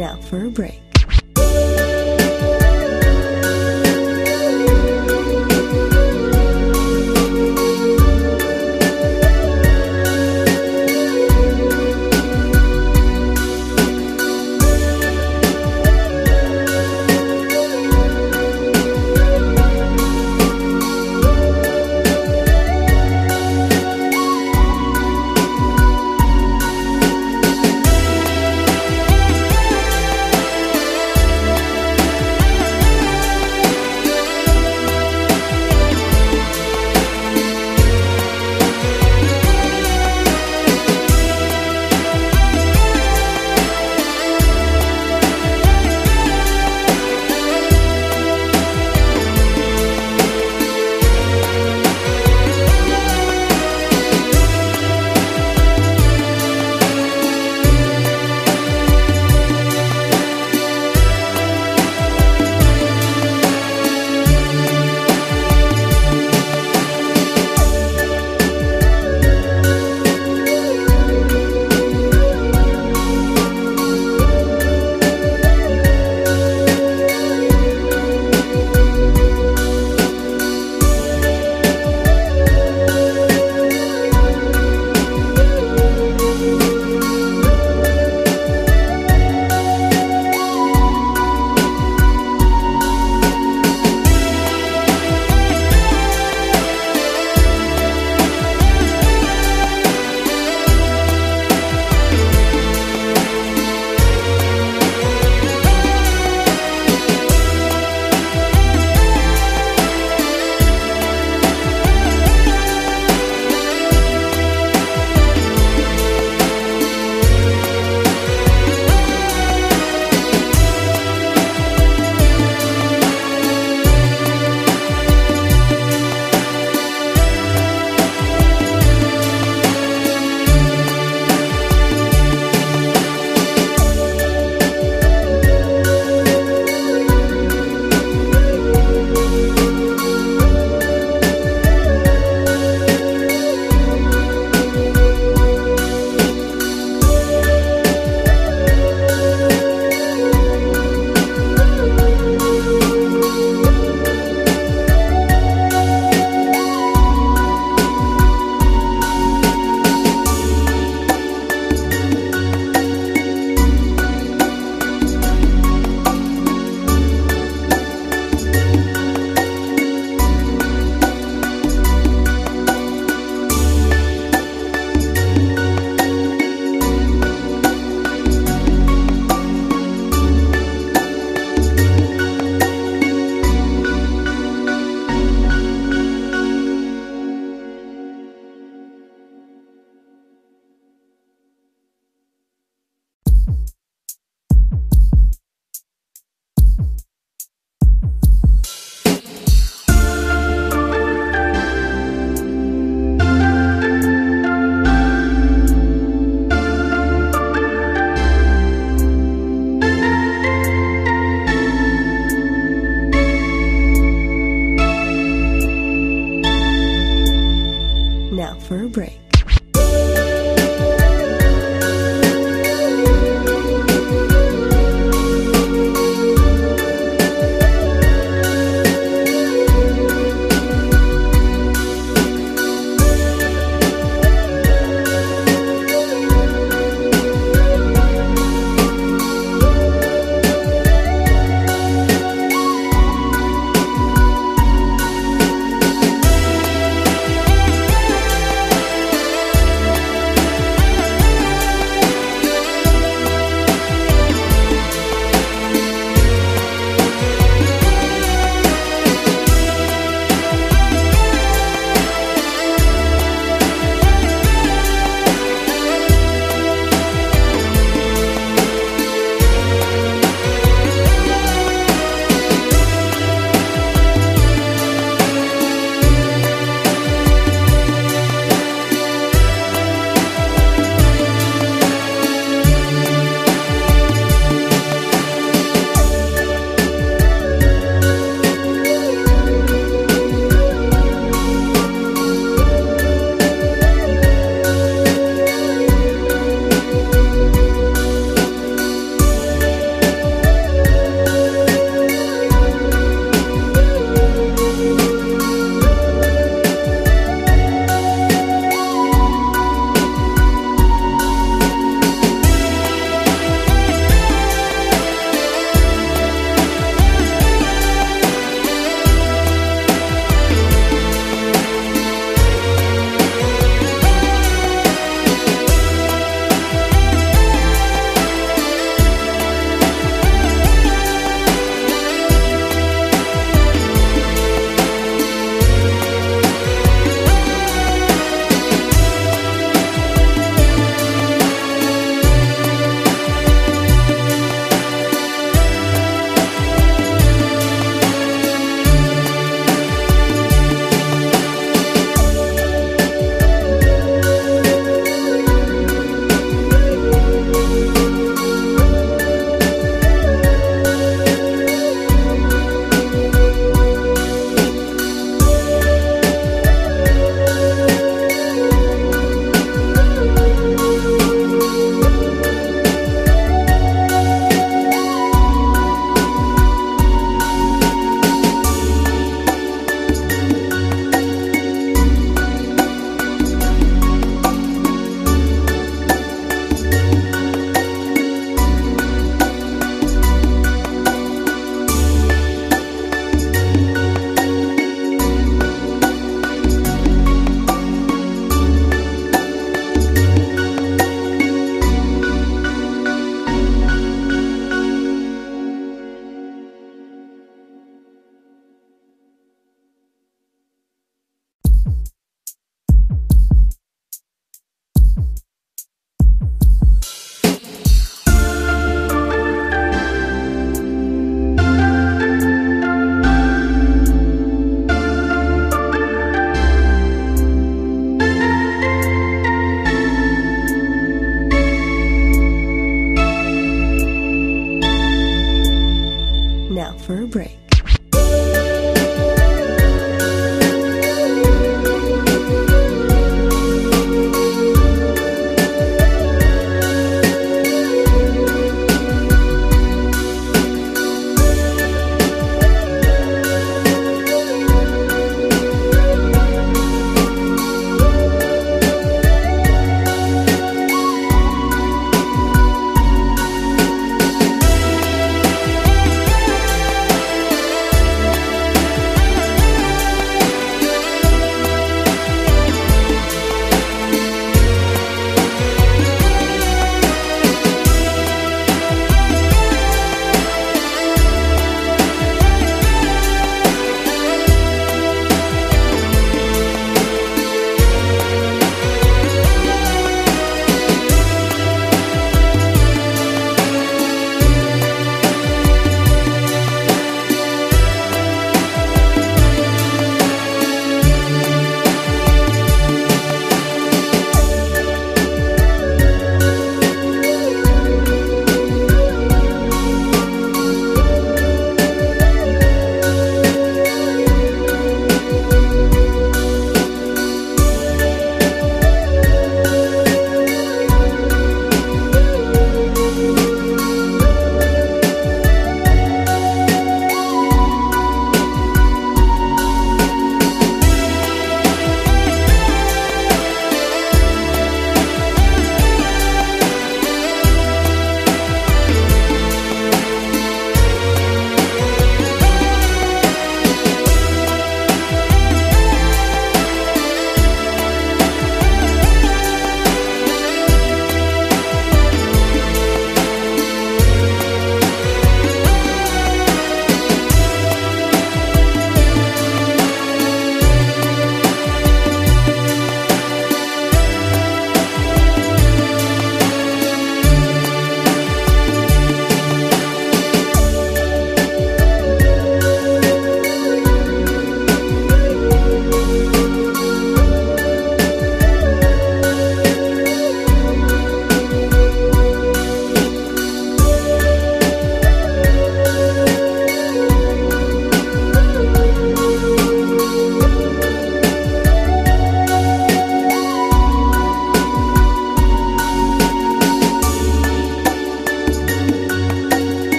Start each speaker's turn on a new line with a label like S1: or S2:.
S1: now for a break.